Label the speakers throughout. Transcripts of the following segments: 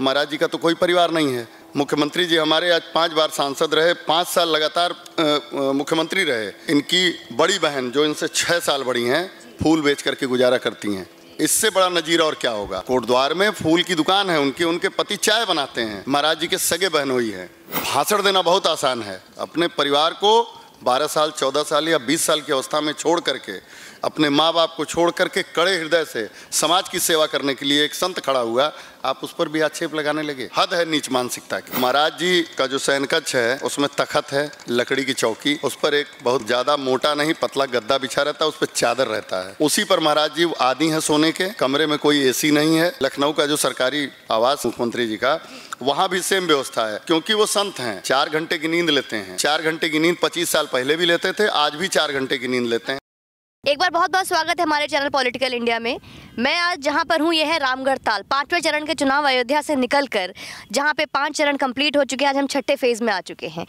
Speaker 1: महाराज जी का तो कोई परिवार नहीं है। मुख्यमंत्री जी हमारे आज पाँच बार सांसद रहे, पाँच साल लगातार मुख्यमंत्री रहे। इनकी बड़ी बहन जो इनसे छः साल बड़ी हैं, फूल बेच करके गुजारा करती हैं। इससे बड़ा नजीरा और क्या होगा? कोटद्वार में फूल की दुकान है, उनके उनके पति चाय बनाते हैं। महाराज जी के सगे बहनोई है। भाषण देना बहुत आसान है। अपने परिवार को 12 साल 14 साल या 20 साल की अवस्था में छोड़ करके अपने माँ बाप को छोड़ करके कड़े हृदय से समाज की सेवा करने के लिए एक संत खड़ा हुआ, आप उस पर भी आक्षेप लगाने लगे। हद है नीच मानसिकता की। महाराज जी का जो कक्ष है, उसमें तखत है, लकड़ी की चौकी, उस पर एक बहुत ज़्यादा मोटा नहीं, पतला गद्दा बिछा रहता है, उस पर चादर रहता है। उसी पर महाराज जी आदि है सोने के, कमरे में कोई एसी नहीं है। लखनऊ का जो सरकारी आवास, मुख्यमंत्री जी का, वहाँ भी सेम व्यवस्था है, क्योंकि वो संत हैं। चार घंटे की नींद लेते हैं। चार घंटे की नींद पच्चीस साल पहले भी लेते थे, आज भी चार घंटे की नींद लेते हैं।
Speaker 2: एक बार बहुत बहुत स्वागत है हमारे चैनल पॉलिटिकल इंडिया में। मैं आज जहाँ पर हूँ, यह है रामगढ़ ताल। पाँचवें चरण के चुनाव अयोध्या से निकलकर, जहाँ पे पाँच चरण कंप्लीट हो चुके हैं, आज हम छठे फ़ेज़ में आ चुके हैं।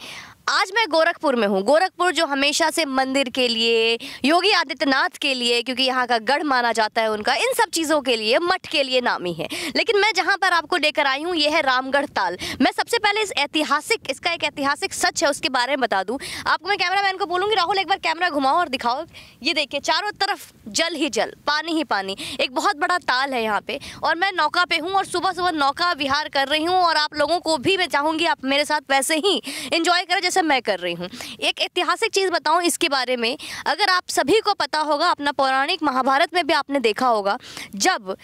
Speaker 2: आज मैं गोरखपुर में हूँ। गोरखपुर जो हमेशा से मंदिर के लिए, योगी आदित्यनाथ के लिए, क्योंकि यहाँ का गढ़ माना जाता है उनका, इन सब चीज़ों के लिए, मठ के लिए नामी है। लेकिन मैं जहाँ पर आपको लेकर आई हूँ, ये है रामगढ़ ताल। मैं सबसे पहले इस ऐतिहासिक, इसका एक ऐतिहासिक सच है, उसके बारे में बता दूँ। आपको मैं कैमरा मैन को बोलूँगी, राहुल, एक बार कैमरा घुमाओ और दिखाओ। ये देखिए, चारों तरफ़ जल ही जल, पानी ही पानी। एक बहुत बड़ा ताल है यहाँ पे, और मैं नौका पे हूँ, और सुबह सुबह नौका विहार कर रही हूँ, और आप लोगों को भी मैं चाहूँगी आप मेरे साथ वैसे ही इंजॉय करें जैसे मैं कर रही हूँ। एक ऐतिहासिक चीज़ बताऊँ इसके बारे में। अगर आप सभी को पता होगा, अपना पौराणिक महाभारत में भी आपने देखा होगा, जब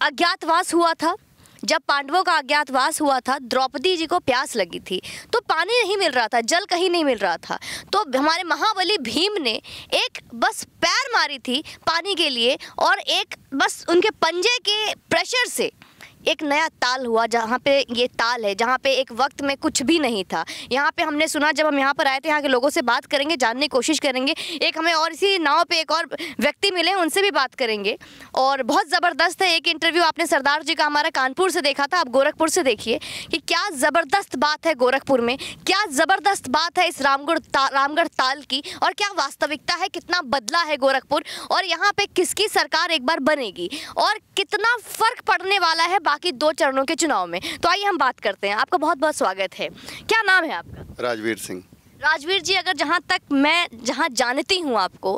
Speaker 2: अज्ञातवास हुआ था, जब पांडवों का अज्ञातवास हुआ था, द्रौपदी जी को प्यास लगी थी तो पानी नहीं मिल रहा था, जल कहीं नहीं मिल रहा था। तो हमारे महाबली भीम ने एक बस पैर मारी थी पानी के लिए और एक बस उनके पंजे के प्रेशर से एक नया ताल हुआ जहाँ पे ये ताल है जहाँ पे एक वक्त में कुछ भी नहीं था। यहाँ पे हमने सुना जब हम यहाँ पर आए थे यहाँ के लोगों से बात करेंगे जानने की कोशिश करेंगे। एक हमें और इसी नाव पे एक और व्यक्ति मिले उनसे भी बात करेंगे। और बहुत ज़बरदस्त है एक इंटरव्यू आपने सरदार जी का हमारा कानपुर से देखा था आप गोरखपुर से देखिए कि क्या ज़बरदस्त बात है गोरखपुर में क्या ज़बरदस्त बात है इस रामगढ़ ता, रामगढ़ ताल की और क्या वास्तविकता है कितना बदला है गोरखपुर और यहाँ पर किसकी सरकार एक बार बनेगी और कितना फ़र्क पड़ने वाला है बाकी दो चरणों के चुनाव में। तो आइए हम बात करते हैं। आपका बहुत बहुत स्वागत है। क्या नाम है आपका?
Speaker 1: राजवीर सिंह।
Speaker 2: राजवीर जी अगर जहाँ तक मैं जहाँ जानती हूँ आपको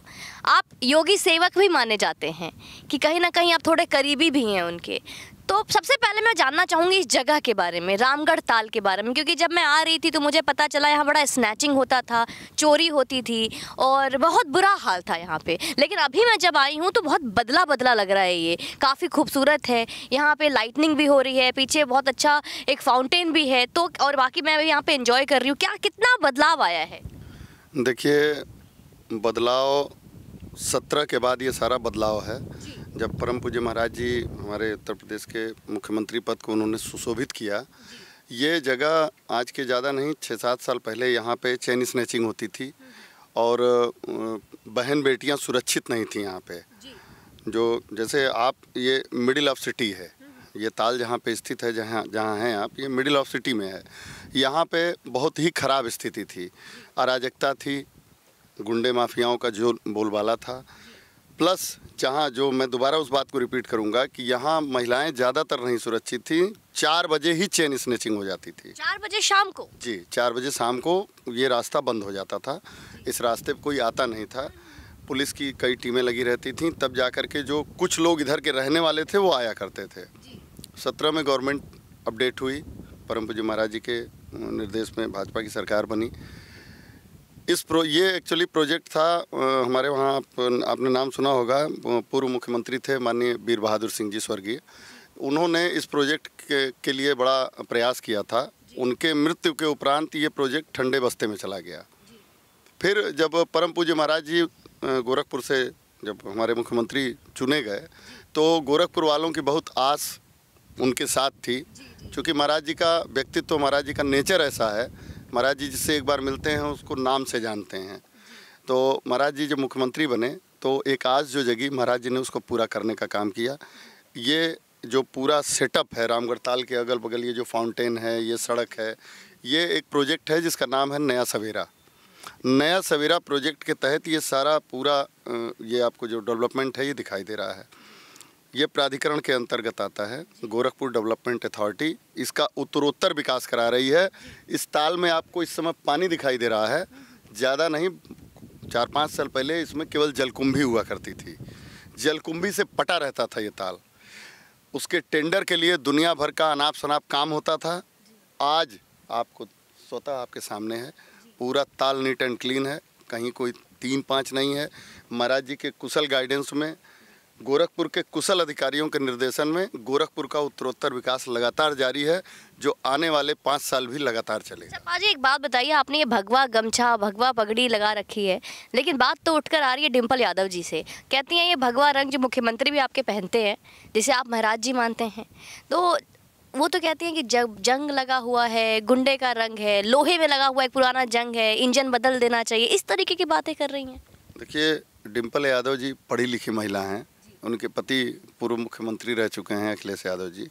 Speaker 2: आप योगी सेवक भी माने जाते हैं कि कहीं ना कहीं आप थोड़े करीबी भी हैं उनके। तो सबसे पहले मैं जानना चाहूँगी इस जगह के बारे में रामगढ़ ताल के बारे में क्योंकि जब मैं आ रही थी तो मुझे पता चला यहाँ बड़ा स्नैचिंग होता था चोरी होती थी और बहुत बुरा हाल था यहाँ पे। लेकिन अभी मैं जब आई हूँ तो बहुत बदला बदला लग रहा है ये। काफ़ी खूबसूरत है यहाँ पे लाइटनिंग भी हो रही है पीछे बहुत अच्छा एक फाउंटेन भी है तो और बाकी मैं यहाँ पे इंजॉय कर रही हूँ। क्या कितना बदलाव आया है?
Speaker 1: देखिए बदलाव सत्रह के बाद ये सारा बदलाव है। जब परम पूज्य महाराज जी हमारे उत्तर प्रदेश के मुख्यमंत्री पद को उन्होंने सुशोभित किया ये जगह आज के ज़्यादा नहीं छः सात साल पहले यहाँ पे चेन स्नैचिंग होती थी और बहन बेटियाँ सुरक्षित नहीं थी यहाँ पे। जो जैसे आप ये मिडिल ऑफ़ सिटी है ये ताल जहाँ पे स्थित है जहाँ जहाँ हैं आप ये मिडिल ऑफ़ सिटी में है। यहाँ पे बहुत ही ख़राब स्थिति थी। अराजकता थी गुंडे माफियाओं का जो बोलबाला था प्लस जहाँ जो मैं दोबारा उस बात को रिपीट करूँगा कि यहाँ महिलाएँ ज़्यादातर नहीं सुरक्षित थी चार बजे ही चेन स्नेचिंग हो जाती थी।
Speaker 2: चार बजे शाम को?
Speaker 1: जी चार बजे शाम को ये रास्ता बंद हो जाता था। इस रास्ते पर कोई आता नहीं था। पुलिस की कई टीमें लगी रहती थी तब जा कर के जो कुछ लोग इधर के रहने वाले थे वो आया करते थे। सत्रह में गवर्नमेंट अपडेट हुई परम पूज्य महाराज जी के निर्देश में भाजपा की सरकार बनी। इस प्रो ये एक्चुअली प्रोजेक्ट था हमारे वहाँ आप, आपने नाम सुना होगा पूर्व मुख्यमंत्री थे माननीय वीर बहादुर सिंह जी स्वर्गीय। उन्होंने इस प्रोजेक्ट के, के लिए बड़ा प्रयास किया था। उनके मृत्यु के उपरांत ये प्रोजेक्ट ठंडे बस्ते में चला गया। फिर जब परम पूज्य महाराज जी गोरखपुर से जब हमारे मुख्यमंत्री चुने गए तो गोरखपुर वालों की बहुत आस उनके साथ थी। क्योंकि महाराज जी का व्यक्तित्व महाराज जी का नेचर ऐसा है महाराज जी जिससे एक बार मिलते हैं, उसको नाम से जानते हैं। तो महाराज जी जब मुख्यमंत्री बने तो एक आज जो जगी महाराज जी ने उसको पूरा करने का काम किया। ये जो पूरा सेटअप है, रामगढ़ ताल के अगल बगल ये जो फाउंटेन है, ये सड़क है, ये एक प्रोजेक्ट है जिसका नाम है नया सवेरा। नया सवेरा प्रोजेक्ट के तहत ये सारा पूरा ये आपको जो डेवलपमेंट है, ये दिखाई दे रहा है। ये प्राधिकरण के अंतर्गत आता है, गोरखपुर डेवलपमेंट अथॉरिटी। इसका उत्तरोत्तर विकास करा रही है। इस ताल में आपको इस समय पानी दिखाई दे रहा है। ज़्यादा नहीं, चार पाँच साल पहले इसमें केवल जलकुंभी हुआ करती थी। जलकुंभी से पटा रहता था ये ताल। उसके टेंडर के लिए दुनिया भर का अनाप शनाप काम होता था। आज आपको स्वतः आपके सामने है। पूरा ताल नीट एंड क्लीन है। कहीं कोई तीन पाँच नहीं है। महाराज जी के कुशल गाइडेंस में गोरखपुर के कुशल अधिकारियों के निर्देशन में गोरखपुर का उत्तरोत्तर विकास लगातार जारी है जो आने वाले पाँच साल भी लगातार चलेगा।
Speaker 2: अच्छा पाजी एक बात बताइए आपने ये भगवा गमछा भगवा पगड़ी लगा रखी है लेकिन बात तो उठकर आ रही है डिम्पल यादव जी से। कहती हैं ये भगवा रंग जो मुख्यमंत्री भी आपके पहनते हैं जिसे आप महाराज जी मानते हैं तो वो तो कहती हैं कि जब जंग लगा हुआ है गुंडे का रंग है लोहे में लगा हुआ एक पुराना जंग है इंजन बदल देना चाहिए इस तरीके की बातें कर रही हैं।
Speaker 1: देखिए डिम्पल यादव जी पढ़ी लिखी महिला हैं उनके पति पूर्व मुख्यमंत्री रह चुके हैं अखिलेश यादव जी।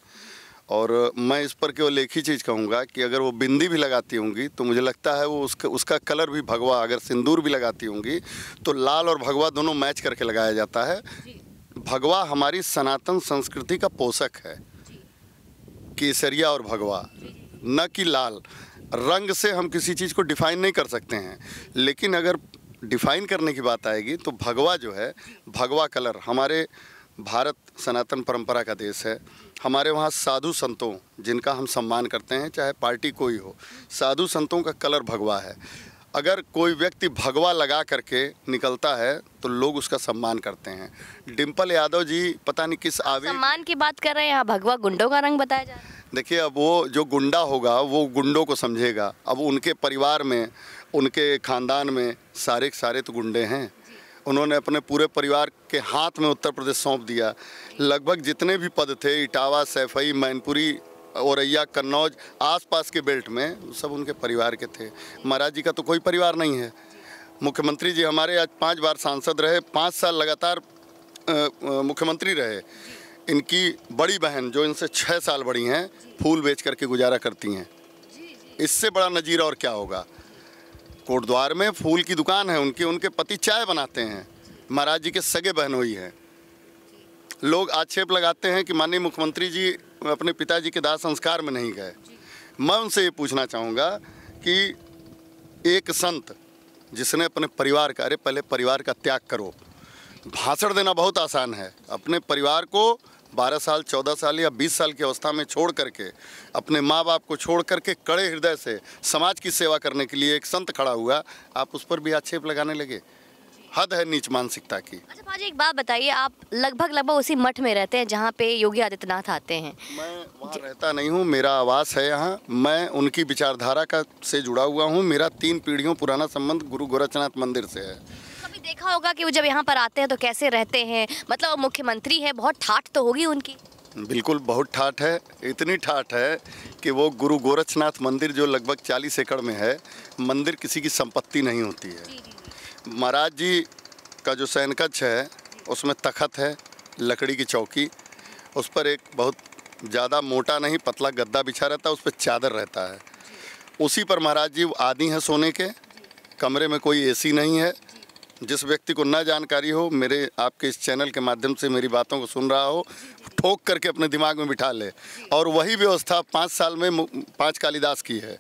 Speaker 1: और मैं इस पर केवल एक ही चीज़ कहूँगा कि अगर वो बिंदी भी लगाती होंगी तो मुझे लगता है वो उसका उसका कलर भी भगवा अगर सिंदूर भी लगाती होंगी तो लाल और भगवा दोनों मैच करके लगाया जाता है। भगवा हमारी सनातन संस्कृति का पोषक है। केसरिया और भगवा न कि लाल। रंग से हम किसी चीज़ को डिफाइन नहीं कर सकते हैं। लेकिन अगर डिफाइन करने की बात आएगी तो भगवा जो है, भगवा कलर हमारे भारत सनातन परंपरा का देश है। हमारे वहाँ साधु संतों, जिनका हम सम्मान करते हैं, चाहे पार्टी कोई हो, साधु संतों का कलर भगवा है। अगर कोई व्यक्ति भगवा लगा करके निकलता है तो लोग उसका सम्मान करते हैं। डिम्पल यादव जी, पता नहीं किस आवेग
Speaker 2: सम्मान की बात कर रहे हैं, यहाँ भगवा गुंडों का रंग बताया जा रहा है।
Speaker 1: देखिए अब वो जो गुंडा होगा वो गुंडों को समझेगा। अब उनके परिवार में उनके खानदान में सारे के सारे तो गुंडे हैं। उन्होंने अपने पूरे परिवार के हाथ में उत्तर प्रदेश सौंप दिया। लगभग जितने भी पद थे इटावा सैफई मैनपुरी औरैया कन्नौज आसपास के बेल्ट में सब उनके परिवार के थे। महाराज जी का तो कोई परिवार नहीं है। मुख्यमंत्री जी हमारे आज पाँच बार सांसद रहे पाँच साल लगातार मुख्यमंत्री रहे। इनकी बड़ी बहन, जो इनसे छः साल बड़ी हैं, फूल बेच करके गुजारा करती हैं। इससे बड़ा नजीरा और क्या होगा? कोटद्वार में फूल की दुकान है, उनके उनके पति चाय बनाते हैं। महाराज जी के सगे बहनोई हैं। लोग आक्षेप लगाते हैं कि माननीय मुख्यमंत्री जी अपने पिताजी के दाह संस्कार में नहीं गए। मैं उनसे ये पूछना चाहूँगा कि एक संत जिसने अपने परिवार का, अरे पहले परिवार का त्याग करो। भाषण देना बहुत आसान है। अपने परिवार को 12 साल 14 साल या 20 साल की अवस्था में छोड़ करके अपने माँ बाप को छोड़ करके कड़े हृदय से समाज की सेवा करने के लिए एक संत खड़ा हुआ आप उस पर भी आक्षेप लगाने लगे? हद है नीच मानसिकता की।
Speaker 2: अच्छा पाजी एक बात बताइए आप लगभग लगभग उसी मठ में रहते हैं जहाँ पे योगी आदित्यनाथ आते हैं।
Speaker 1: मैं वहाँ रहता नहीं हूँ मेरा आवास है यहाँ। मैं उनकी विचारधारा का से जुड़ा हुआ हूँ। मेरा तीन पीढ़ियों पुराना संबंध गुरु गोरखनाथ मंदिर से है।
Speaker 2: देखा होगा कि वो जब यहाँ पर आते हैं तो कैसे रहते हैं? मतलब मुख्यमंत्री है बहुत ठाठ तो होगी उनकी।
Speaker 1: बिल्कुल बहुत ठाठ है इतनी ठाठ है कि वो गुरु गोरक्षनाथ मंदिर जो लगभग 40 एकड़ में है मंदिर किसी की संपत्ति नहीं होती है। महाराज जी का जो कक्ष है उसमें तखत है लकड़ी की चौकी उस पर एक बहुत ज़्यादा मोटा नहीं पतला गद्दा बिछा रहता है उस पर चादर रहता है। उसी पर महाराज जी आदि हैं सोने के कमरे में कोई एसी नहीं है जिस व्यक्ति को न जानकारी हो मेरे आपके इस चैनल के माध्यम से मेरी बातों को सुन रहा हो ठोक करके अपने दिमाग में बिठा ले। और वही व्यवस्था पाँच साल में पाँच कालिदास की है।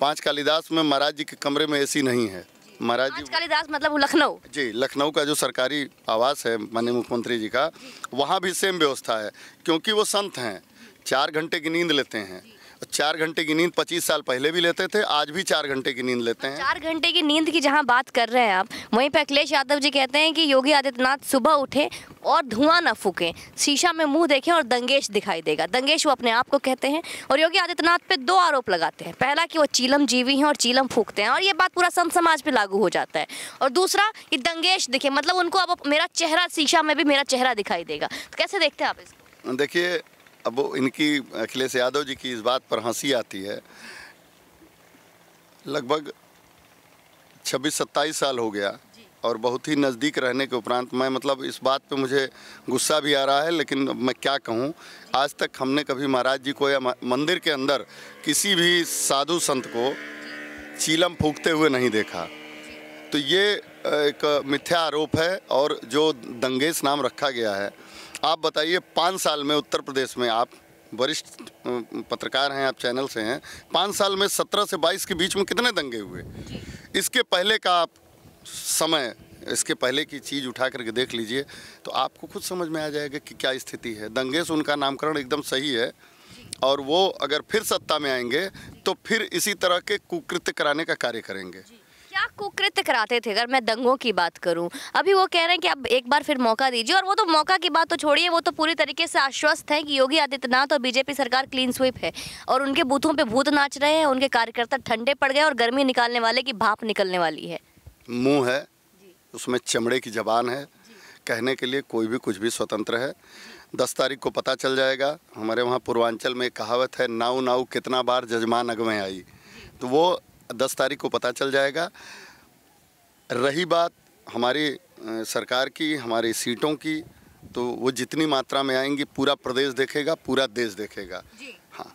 Speaker 1: पाँच कालिदास में महाराज जी के कमरे में एसी नहीं है। महाराज जी
Speaker 2: कालिदास मतलब लखनऊ?
Speaker 1: जी लखनऊ का जो सरकारी आवास है माननीय मुख्यमंत्री जी का वहाँ भी सेम व्यवस्था है क्योंकि वो संत हैं। चार घंटे की नींद लेते हैं। चार घंटे की नींद पच्चीस साल पहले भी लेते थे आज भी चार घंटे की नींद लेते हैं।
Speaker 2: चार घंटे की नींद की जहाँ बात कर रहे हैं आप वहीं पे अखिलेश यादव जी कहते हैं कि योगी आदित्यनाथ सुबह उठे और धुआँ न फूकें शीशा में मुँह देखें और दंगेश दिखाई देगा। दंगेश वो अपने आप को कहते हैं और योगी आदित्यनाथ पे दो आरोप लगाते हैं। पहला कि वो चीलम जीवी हैं और चीलम फूकते हैं और ये बात पूरा संत समाज पे लागू हो जाता है। और दूसरा कि दंगेश दिखे मतलब उनको अब मेरा चेहरा शीशा में भी मेरा चेहरा दिखाई देगा। तो कैसे देखते हैं आप इसको?
Speaker 1: देखिए अब वो इनकी अखिलेश यादव जी की इस बात पर हँसी आती है। लगभग छब्बीस सत्ताईस साल हो गया और बहुत ही नज़दीक रहने के उपरांत मैं मतलब इस बात पे मुझे गुस्सा भी आ रहा है लेकिन मैं क्या कहूँ आज तक हमने कभी महाराज जी को या मंदिर के अंदर किसी भी साधु संत को चीलम फूकते हुए नहीं देखा। तो ये एक मिथ्या आरोप है और जो दंगेश नाम रखा गया है आप बताइए पाँच साल में उत्तर प्रदेश में आप वरिष्ठ पत्रकार हैं आप चैनल से हैं पाँच साल में सत्रह से बाईस के बीच में कितने दंगे हुए? इसके पहले का आप समय इसके पहले की चीज़ उठा करके देख लीजिए तो आपको खुद समझ में आ जाएगा कि क्या स्थिति है। दंगे से उनका नामकरण एकदम सही है और वो अगर फिर सत्ता में आएँगे तो फिर इसी तरह के कुकृत्य कराने का कार्य करेंगे।
Speaker 2: क्या कुकृत्य कराते थे? अगर मैं दंगों की बात करूँ, अभी वो कह रहे हैं कि अब एक बार फिर मौका दीजिए। और वो तो मौका की बात तो छोड़िए, वो तो पूरी तरीके से आश्वस्त हैं कि योगी आदित्यनाथ और बीजेपी सरकार क्लीन स्वीप है। और उनके बूथों पे भूत नाच रहे हैं, उनके कार्यकर्ता ठंडे पड़ गए और गर्मी निकालने वाले की भाप निकलने वाली है।
Speaker 1: मुँह है, उसमें चमड़े की जबान है। कहने के लिए कोई भी कुछ भी स्वतंत्र है। दस तारीख को पता चल जाएगा, हमारे वहाँ पूर्वांचल में कहावत है नाऊ नाऊ कितना बार जजमान अग आई। तो वो दस तारीख को पता चल जाएगा। रही बात हमारी सरकार की हमारी सीटों की तो वो जितनी मात्रा में आएँगी पूरा प्रदेश देखेगा पूरा देश देखेगा। हाँ।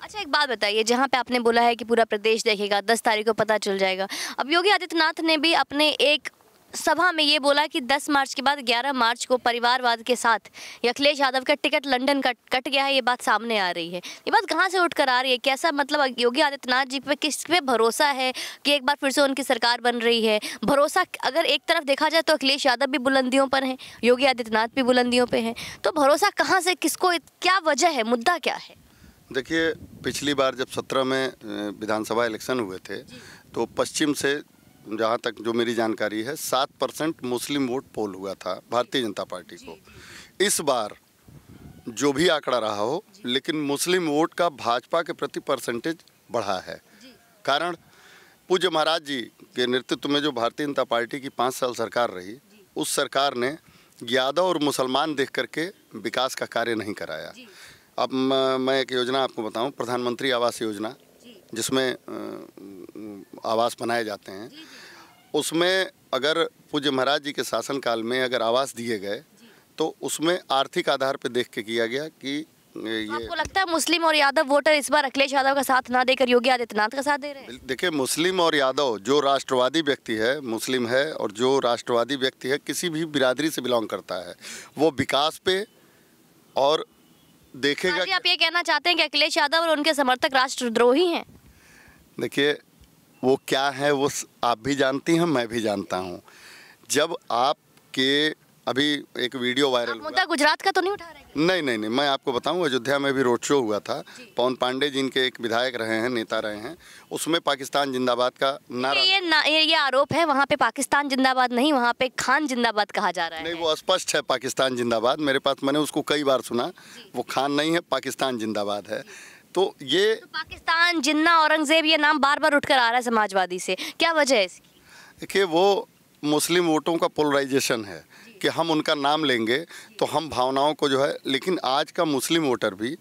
Speaker 2: अच्छा एक बात बताइए जहाँ पे आपने बोला है कि पूरा प्रदेश देखेगा दस तारीख को पता चल जाएगा अब योगी आदित्यनाथ ने भी अपने एक सभा में ये बोला कि 10 मार्च के बाद 11 मार्च को परिवारवाद के साथ अखिलेश यादव का टिकट लंदन का कट गया है ये बात सामने आ रही है। ये बात कहाँ से उठ कर आ रही है? कैसा मतलब योगी आदित्यनाथ जी पे किस पे भरोसा है कि एक बार फिर से उनकी सरकार बन रही है? भरोसा अगर एक तरफ़ देखा जाए तो अखिलेश यादव भी बुलंदियों पर हैं योगी आदित्यनाथ भी बुलंदियों पर हैं। तो भरोसा कहाँ से किसको क्या वजह है मुद्दा क्या है?
Speaker 1: देखिए पिछली बार जब सत्रह में विधानसभा इलेक्शन हुए थे तो पश्चिम से जहाँ तक जो मेरी जानकारी है सात परसेंट मुस्लिम वोट पोल हुआ था भारतीय जनता पार्टी को। इस बार जो भी आंकड़ा रहा हो लेकिन मुस्लिम वोट का भाजपा के प्रति परसेंटेज बढ़ा है। कारण पूज्य महाराज जी के नेतृत्व में जो भारतीय जनता पार्टी की पाँच साल सरकार रही उस सरकार ने यादव और मुसलमान देख करके विकास का कार्य नहीं कराया। अब मैं एक योजना आपको बताऊँ प्रधानमंत्री आवास योजना जिसमें आवास बनाए जाते हैं। उसमें अगर पूज्य महाराज जी के शासनकाल में अगर आवास दिए गए तो उसमें आर्थिक आधार पर देख के किया गया कि अ,
Speaker 2: तो
Speaker 1: ये
Speaker 2: आपको लगता है मुस्लिम और यादव वोटर इस बार अखिलेश यादव का साथ ना देकर योगी आदित्यनाथ का साथ दे रहे हैं?
Speaker 1: देखिए मुस्लिम और यादव जो राष्ट्रवादी व्यक्ति है मुस्लिम है और जो राष्ट्रवादी व्यक्ति है किसी भी बिरादरी से बिलोंग करता है वो विकास पे और देखेगा
Speaker 2: आप ये कहना चाहते हैं कि अखिलेश यादव और उनके समर्थक राष्ट्रद्रोही हैं?
Speaker 1: देखिए वो क्या है वो आप भी जानती हैं मैं भी जानता हूँ। जब आपके अभी एक वीडियो वायरल
Speaker 2: मुद्दा गुजरात का तो नहीं उठा रहे
Speaker 1: नहीं नहीं नहीं मैं आपको बताऊँ अयोध्या में भी रोड शो हुआ था। पवन पांडे जिनके एक विधायक रहे हैं नेता रहे हैं उसमें पाकिस्तान जिंदाबाद का नारा
Speaker 2: ये ना, ये, ये आरोप है वहाँ पे पाकिस्तान जिंदाबाद नहीं वहाँ पे खान जिंदाबाद कहा जा रहा है।
Speaker 1: नहीं वो स्पष्ट है पाकिस्तान जिंदाबाद। मेरे पास मैंने उसको कई बार सुना वो खान नहीं है पाकिस्तान जिंदाबाद है। तो ये
Speaker 2: तो पाकिस्तान जिन्ना औरंगज़ेब ये नाम बार बार उठकर आ रहा है समाजवादी से। क्या वजह है इसकी?
Speaker 1: देखिए वो मुस्लिम वोटों का पोलराइजेशन है कि हम उनका नाम लेंगे तो हम भावनाओं को जो है लेकिन आज का मुस्लिम वोटर भी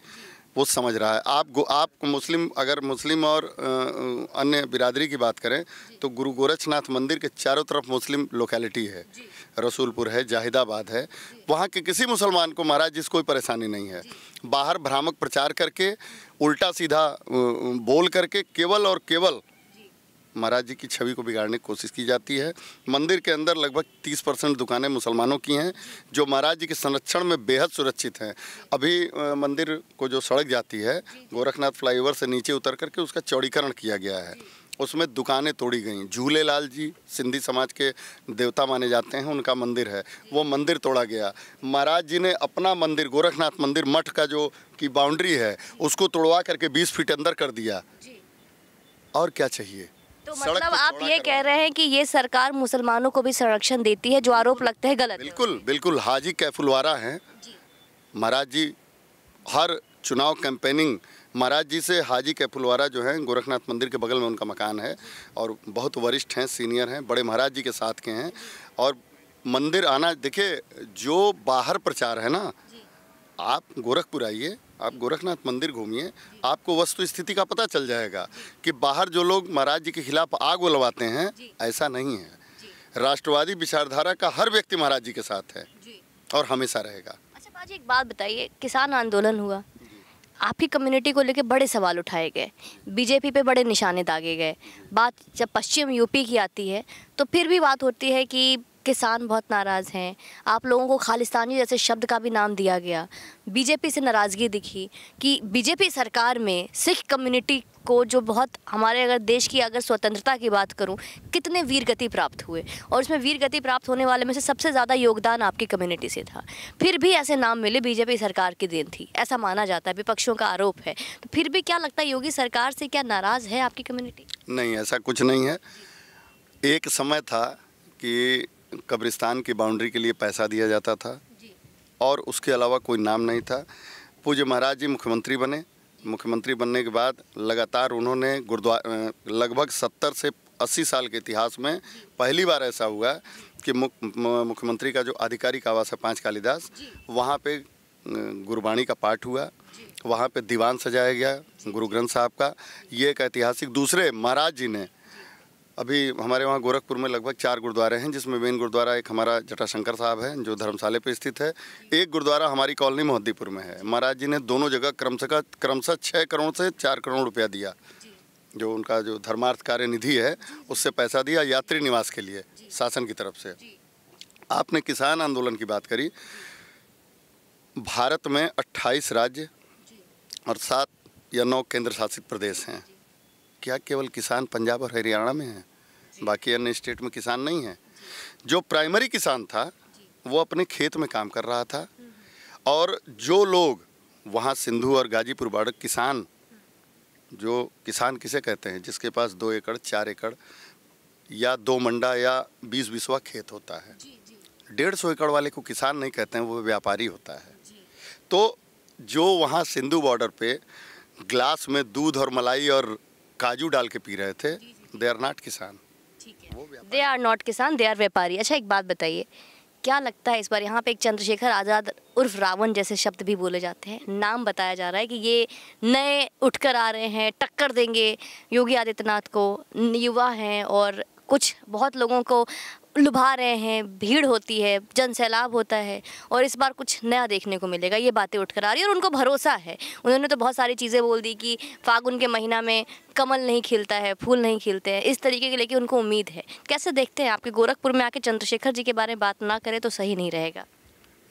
Speaker 1: वो समझ रहा है। आप गो- आप मुस्लिम अगर मुस्लिम और अन्य बिरादरी की बात करें तो गुरु गोरक्षनाथ मंदिर के चारों तरफ़ मुस्लिम लोकेलिटी है। रसूलपुर है जाहिदाबाद है। वहाँ के किसी मुसलमान को महाराज जिस कोई परेशानी नहीं है। बाहर भ्रामक प्रचार करके उल्टा सीधा बोल करके केवल और केवल महाराज जी की छवि को बिगाड़ने की कोशिश की जाती है। मंदिर के अंदर लगभग 30 परसेंट दुकानें मुसलमानों की हैं जो महाराज जी के संरक्षण में बेहद सुरक्षित हैं। अभी मंदिर को जो सड़क जाती है गोरखनाथ फ्लाईओवर से नीचे उतर करके उसका चौड़ीकरण किया गया है। उसमें दुकानें तोड़ी गई। झूलेलाल जी सिंधी समाज के देवता माने जाते हैं उनका मंदिर है। वो मंदिर तोड़ा गया। महाराज जी ने अपना मंदिर गोरखनाथ मंदिर मठ का जो की बाउंड्री है उसको तोड़वा करके 20 फीट अंदर कर दिया। और क्या चाहिए?
Speaker 2: तो मतलब आप ये कह रहे हैं कि ये सरकार मुसलमानों को भी संरक्षण देती है जो आरोप लगते हैं गलत।
Speaker 1: बिल्कुल बिल्कुल। हाजी कैफुलवारा हैं। महाराज जी हर चुनाव कैंपेनिंग महाराज जी से हाजी कैफुलवारा जो हैं गोरखनाथ मंदिर के बगल में उनका मकान है और बहुत वरिष्ठ हैं सीनियर हैं बड़े महाराज जी के साथ के हैं। और मंदिर आना देखिए जो बाहर प्रचार है ना आप गोरखपुर आइए आप गोरखनाथ मंदिर घूमिए आपको वस्तु स्थिति का पता चल जाएगा कि बाहर जो लोग महाराज जी के खिलाफ आग उलवाते हैं ऐसा नहीं है। राष्ट्रवादी विचारधारा का हर व्यक्ति महाराज जी के साथ है और हमेशा रहेगा।
Speaker 2: अच्छा बाजी एक बात बताइए किसान आंदोलन हुआ। आपकी कम्युनिटी को लेकर बड़े सवाल उठाए गए। बीजेपी पे बड़े निशाने दागे गए। बात जब पश्चिम यूपी की आती है तो फिर भी बात होती है कि किसान बहुत नाराज़ हैं। आप लोगों को खालिस्तानी जैसे शब्द का भी नाम दिया गया। बीजेपी से नाराज़गी दिखी कि बीजेपी सरकार में सिख कम्युनिटी को जो बहुत हमारे अगर देश की अगर स्वतंत्रता की बात करूँ, कितने वीर गति प्राप्त हुए। और इसमें वीर गति प्राप्त होने वाले में से सबसे ज़्यादा योगदान आपकी कम्युनिटी से था। फिर भी ऐसे नाम मिले बीजेपी सरकार की देन थी। ऐसा माना जाता है, विपक्षों का आरोप है। तो फिर भी क्या लगता है, योगी सरकार से क्या नाराज़ है आपकी कम्युनिटी?
Speaker 1: नहीं, ऐसा कुछ नहीं है। एक समय था कि कब्रिस्तान की बाउंड्री के लिए पैसा दिया जाता था। और उसके अलावा कोई नाम नहीं था। पूज्य महाराज जी मुख्यमंत्री बने। मुख्यमंत्री बनने के बाद लगातार उन्होंने गुरुद्वारा लगभग सत्तर से अस्सी साल के इतिहास में पहली बार ऐसा हुआ कि मुख्यमंत्री का जो आधिकारिक आवास है पाँच कालिदास वहाँ पे गुरबाणी का पाठ हुआ। वहाँ पे दीवान सजाया गया गुरु ग्रंथ साहब का। ये एक ऐतिहासिक दूसरे महाराज जी ने अभी हमारे वहाँ गोरखपुर में लगभग चार गुरुद्वारे हैं जिसमें मेन गुरुद्वारा एक हमारा जटाशंकर साहब है जो धर्मशाले पे स्थित है। एक गुरुद्वारा हमारी कॉलोनी मोहद्दीपुर में है। महाराज जी ने दोनों जगह क्रमशः क्रमशः छः करोड़ से चार करोड़ रुपया दिया। जो। उनका जो धर्मार्थ कार्य निधि है उससे पैसा दिया यात्री निवास के लिए शासन की तरफ़ से। आपने किसान आंदोलन की बात करी। भारत में 28 राज्य और सात या नौ केंद्र शासित प्रदेश हैं। क्या केवल किसान पंजाब और हरियाणा में है? बाकी अन्य स्टेट में किसान नहीं है। जो। प्राइमरी किसान था वो अपने खेत में काम कर रहा था। और जो लोग वहाँ सिंधु और गाजीपुर बॉर्डर किसान जो किसान किसे कहते हैं जिसके पास दो एकड़ चार एकड़ या दो मंडा या बीस बीसवा खेत होता है। डेढ़ सौ एकड़ वाले को किसान नहीं कहते हैं वो व्यापारी होता है। तो जो वहाँ सिंधु बॉर्डर पे ग्लास में दूध और मलाई और काजू डाल के पी रहे थे। दे आर नॉट किसान।
Speaker 2: दे आर नॉट किसान दे आर व्यापारी। अच्छा एक बात बताइए क्या लगता है इस बार यहाँ पे एक चंद्रशेखर आज़ाद उर्फ़ रावण जैसे शब्द भी बोले जाते हैं? नाम बताया जा रहा है कि ये नए उठकर आ रहे हैं टक्कर देंगे योगी आदित्यनाथ को युवा हैं और कुछ बहुत लोगों को लुभा रहे हैं, भीड़ होती है जन सैलाब होता है और इस बार कुछ नया देखने को मिलेगा, ये बातें उठकर आ रही है और उनको भरोसा है। उन्होंने तो बहुत सारी चीज़ें बोल दी कि फागुन के महीना में कमल नहीं खिलता है, फूल नहीं खिलते हैं, इस तरीके के लेके उनको उम्मीद है। कैसे देखते हैं आपके गोरखपुर में आके चंद्रशेखर जी के बारे में बात ना करें तो सही नहीं रहेगा।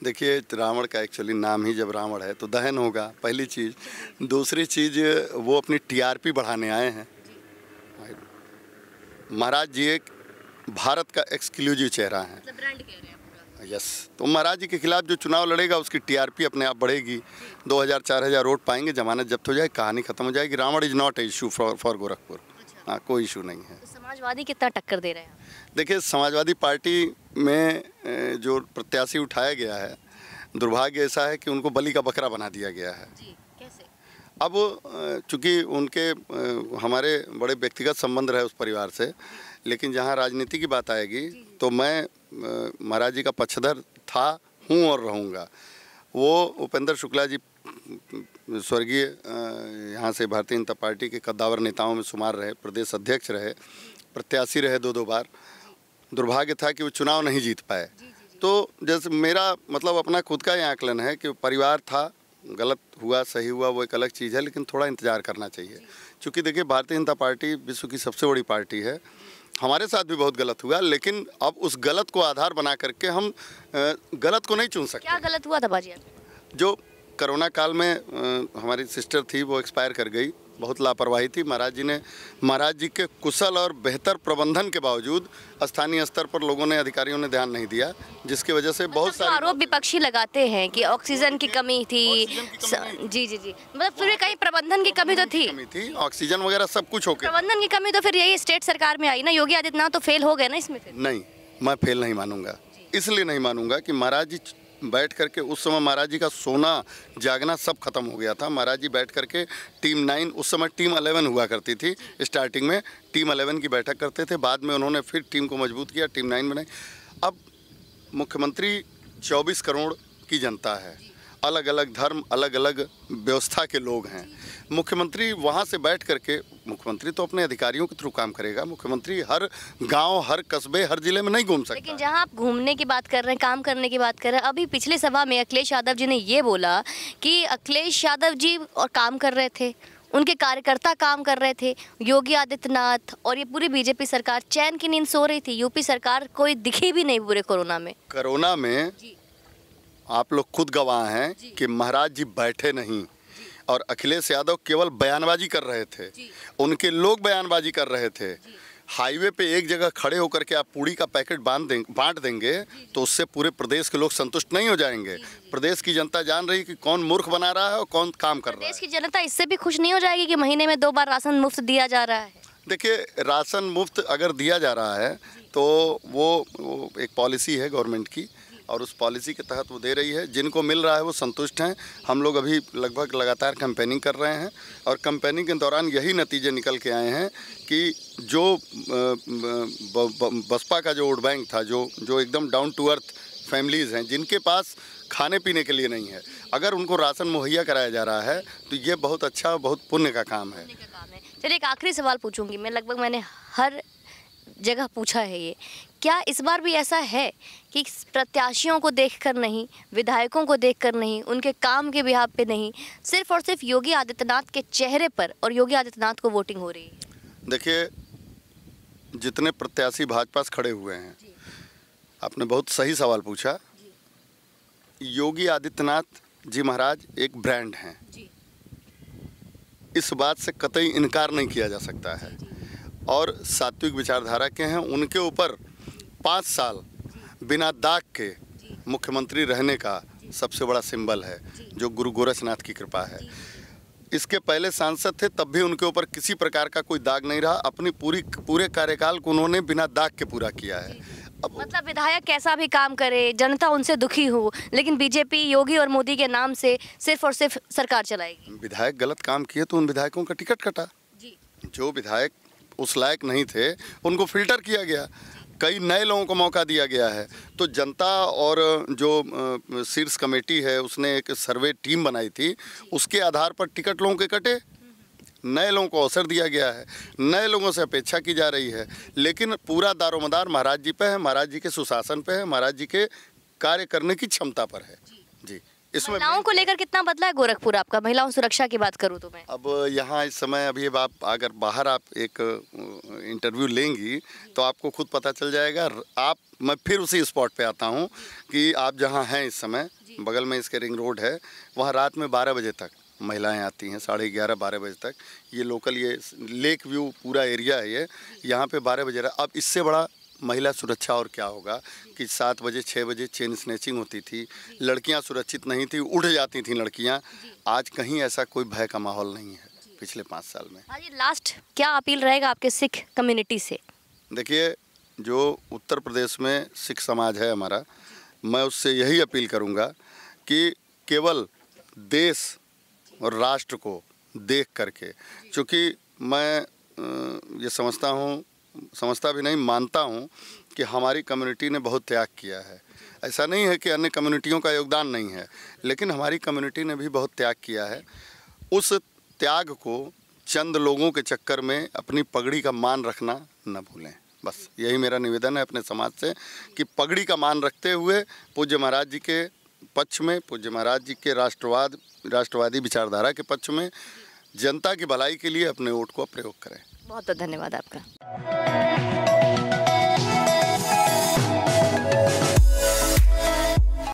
Speaker 1: देखिए, रावण का एक्चुअली नाम ही जब रावण है तो दहन होगा, पहली चीज़। दूसरी चीज़, वो अपनी टीआरपी बढ़ाने आए हैं। महाराज जी एक भारत का एक्सक्लूसिव चेहरा है। यस तो महाराज जी के खिलाफ जो चुनाव लड़ेगा उसकी टीआरपी अपने आप बढ़ेगी। दो हज़ार चार हज़ार वोट पाएँगे जमानत जब्त हो जाए कहानी खत्म हो जाएगी। Ravan is not a issue for for Gorakhpur. हाँ कोई इशू नहीं है।
Speaker 2: तो समाजवादी कितना टक्कर दे रहे हैं
Speaker 1: देखिए समाजवादी पार्टी में जो प्रत्याशी उठाया गया है दुर्भाग्य ऐसा है कि उनको बलि का बकरा बना दिया गया है। अब चूँकि उनके हमारे बड़े व्यक्तिगत संबंध रहे उस परिवार से लेकिन जहाँ राजनीति की बात आएगी तो मैं महाराज जी का पक्षधर था हूँ और रहूँगा। वो उपेंद्र शुक्ला जी स्वर्गीय यहाँ से भारतीय जनता पार्टी के कद्दावर नेताओं में शुमार रहे प्रदेश अध्यक्ष रहे प्रत्याशी रहे दो दो बार। दुर्भाग्य था कि वो चुनाव नहीं जीत पाए। तो जैसे मेरा मतलब अपना खुद का ही आकलन है कि परिवार था गलत हुआ सही हुआ वो एक अलग चीज़ है लेकिन थोड़ा इंतज़ार करना चाहिए। क्योंकि देखिए भारतीय जनता पार्टी विश्व की सबसे बड़ी पार्टी है। हमारे साथ भी बहुत गलत हुआ लेकिन अब उस गलत को आधार बना करके हम गलत को नहीं चुन सकते।
Speaker 2: क्या गलत हुआ था बाजी
Speaker 1: जो कोरोना काल में हमारी सिस्टर थी वो एक्सपायर कर गई। बहुत लापरवाही थी। महाराज जी ने महाराज जी के कुशल और बेहतर प्रबंधन के बावजूद स्थानीय स्तर पर लोगों ने अधिकारियों ने ध्यान नहीं दिया जिसकी वजह से बहुत
Speaker 2: सारे आरोप विपक्षी लगाते हैं कि ऑक्सीजन की कमी थी? जी जी जी। मतलब फिर कहीं प्रबंधन की कमी तो थी।
Speaker 1: कमी थी ऑक्सीजन वगैरह सब कुछ हो
Speaker 2: गया प्रबंधन की कमी तो फिर यही स्टेट सरकार में आई ना योगी आदित्यनाथ तो फेल हो गए ना इसमें
Speaker 1: नहीं मैं फेल नहीं मानूँगा। इसलिए नहीं मानूँगा कि महाराज जी बैठ करके उस समय महाराज जी का सोना जागना सब खत्म हो गया था। महाराज जी बैठ करके टीम नाइन, उस समय टीम अलेवन हुआ करती थी। स्टार्टिंग में टीम अलेवन की बैठक करते थे। बाद में उन्होंने फिर टीम को मज़बूत किया, टीम नाइन बनाई अब मुख्यमंत्री चौबीस करोड़ की जनता है। अलग अलग धर्म अलग अलग व्यवस्था के लोग हैं। मुख्यमंत्री वहाँ से बैठ करके मुख्यमंत्री तो अपने अधिकारियों के थ्रू काम करेगा मुख्यमंत्री हर गाँव हर कस्बे हर ज़िले में नहीं घूम सकता।
Speaker 2: लेकिन जहाँ आप घूमने की बात कर रहे हैं काम करने की बात कर रहे हैं अभी पिछले सभा में अखिलेश यादव जी ने ये बोला कि अखिलेश यादव जी और काम कर रहे थे उनके कार्यकर्ता काम कर रहे थे योगी आदित्यनाथ और ये पूरी बीजेपी सरकार चैन की नींद सो रही थी यूपी सरकार कोई दिखी भी नहीं पूरे कोरोना में।
Speaker 1: कोरोना में
Speaker 2: जी।
Speaker 1: आप लोग खुद गवाह हैं कि महाराज जी बैठे नहीं। और अखिलेश यादव केवल बयानबाजी कर रहे थे। उनके लोग बयानबाजी कर रहे थे। हाईवे पे एक जगह खड़े होकर के आप पूड़ी का पैकेट बाँध दें बांट देंगे तो उससे पूरे प्रदेश के लोग संतुष्ट नहीं हो जाएँगे। प्रदेश की जनता जान रही कि कौन मूर्ख बना रहा है और कौन काम कर रहा है।
Speaker 2: की जनता इससे भी खुश नहीं हो जाएगी कि महीने में दो बार राशन मुफ़्त दिया जा रहा है।
Speaker 1: देखिए राशन मुफ़्त अगर दिया जा रहा है तो वो, वो एक पॉलिसी है गवर्नमेंट की और उस पॉलिसी के तहत वो दे रही है। जिनको मिल रहा है वो संतुष्ट हैं। हम लोग अभी लगभग लगातार कंपेनिंग कर रहे हैं और कंपेनिंग के दौरान यही नतीजे निकल के आए हैं कि जो बसपा का जो वोट बैंक था, जो जो एकदम डाउन टू अर्थ फैमिलीज़ हैं, जिनके पास खाने पीने के लिए नहीं है। अगर उनको राशन मुहैया कराया जा रहा है तो ये बहुत अच्छा बहुत पुण्य का काम है।
Speaker 2: चलिए एक आखिरी सवाल पूछूँगी मैं। लगभग मैंने हर जगह पूछा है ये क्या इस बार भी ऐसा है कि प्रत्याशियों को देखकर नहीं विधायकों को देखकर नहीं उनके काम के बिहार पे नहीं सिर्फ़ और सिर्फ़ योगी आदित्यनाथ के चेहरे पर और योगी आदित्यनाथ को वोटिंग हो रही है?
Speaker 1: देखिए जितने प्रत्याशी भाजपा से खड़े हुए हैं आपने बहुत सही सवाल पूछा। योगी आदित्यनाथ जी महाराज एक ब्रांड हैं। इस बात से कतई इनकार नहीं किया जा सकता है। और सात्विक विचारधारा के हैं उनके ऊपर पाँच साल बिना दाग के मुख्यमंत्री रहने का सबसे बड़ा सिंबल है जो। गुरु गोरखनाथ की कृपा है। इसके पहले सांसद थे तब भी उनके ऊपर किसी प्रकार का कोई दाग नहीं रहा। अपनी पूरी पूरे कार्यकाल को उन्होंने बिना दाग के पूरा किया है। अब
Speaker 2: मतलब विधायक कैसा भी काम करे जनता उनसे दुखी हो लेकिन बीजेपी योगी और मोदी के नाम से सिर्फ़ और सिर्फ़ सरकार चलाएगी।
Speaker 1: विधायक गलत काम किए तो उन विधायकों का टिकट कटा।
Speaker 2: जी।
Speaker 1: जो विधायक उस लायक नहीं थे उनको फ़िल्टर किया गया। कई नए लोगों को मौका दिया गया है। तो जनता और जो शीर्ष कमेटी है उसने एक सर्वे टीम बनाई थी। उसके आधार पर टिकट लोगों के कटे। नए लोगों को अवसर दिया गया है। नए लोगों से अपेक्षा की जा रही है। लेकिन पूरा दारोमदार महाराज जी पे है महाराज जी के सुशासन पे है महाराज जी के कार्य करने की क्षमता पर है। जी। इसमें
Speaker 2: महिलाओं को लेकर कितना बदला है गोरखपुर आपका? महिलाओं सुरक्षा की बात करूँ तो मैं।
Speaker 1: अब यहाँ इस समय अभी अब आप अगर बाहर आप एक इंटरव्यू लेंगी तो आपको खुद पता चल जाएगा। आप मैं फिर उसी स्पॉट पे आता हूँ कि आप जहाँ हैं इस समय बगल में इसके रिंग रोड है वहाँ रात में बारह बजे तक महिलाएँ आती हैं साढ़े ग्यारह बारह बजे तक। ये लोकल ये लेक व्यू पूरा एरिया है ये। यहाँ पे बारह बजे अब इससे बड़ा महिला सुरक्षा और क्या होगा कि सात बजे छः बजे चेन स्नैचिंग होती थी। लड़कियाँ सुरक्षित नहीं थी उड़ जाती थी लड़कियाँ। आज कहीं ऐसा कोई भय का माहौल नहीं है पिछले पाँच साल में।
Speaker 2: हाँ जी लास्ट क्या अपील रहेगा आपके सिख कम्युनिटी से?
Speaker 1: देखिए जो उत्तर प्रदेश में सिख समाज है हमारा मैं उससे यही अपील करूँगा कि केवल देश और राष्ट्र को देख करके क्योंकि मैं ये समझता हूँ समझता भी नहीं, मानता हूँ कि हमारी कम्युनिटी ने बहुत त्याग किया है। ऐसा नहीं है कि अन्य कम्युनिटियों का योगदान नहीं है, लेकिन हमारी कम्युनिटी ने भी बहुत त्याग किया है। उस त्याग को चंद लोगों के चक्कर में अपनी पगड़ी का मान रखना न भूलें। बस, यही मेरा निवेदन है अपने समाज से कि पगड़ी का मान रखते हुए पूज्य महाराज जी के पक्ष में, पूज्य महाराज जी के राष्ट्रवाद, राष्ट्रवादी विचारधारा के पक्ष में जनता की भलाई के लिए अपने वोट को प्रयोग करें।
Speaker 2: बहुत बहुत धन्यवाद आपका।